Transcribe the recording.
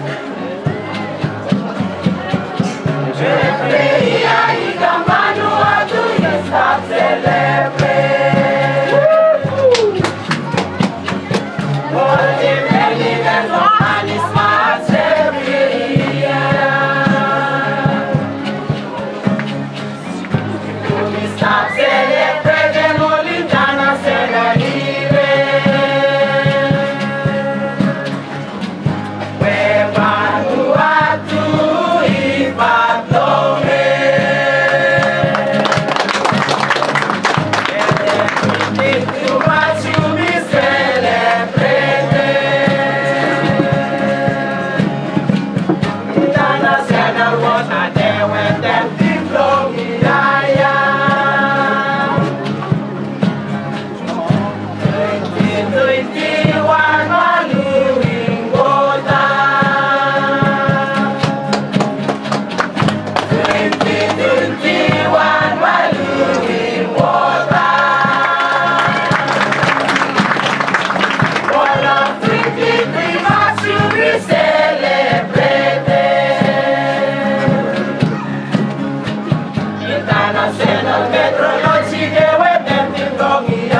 Whereby Sana sena metro yosi dewe nem tindongi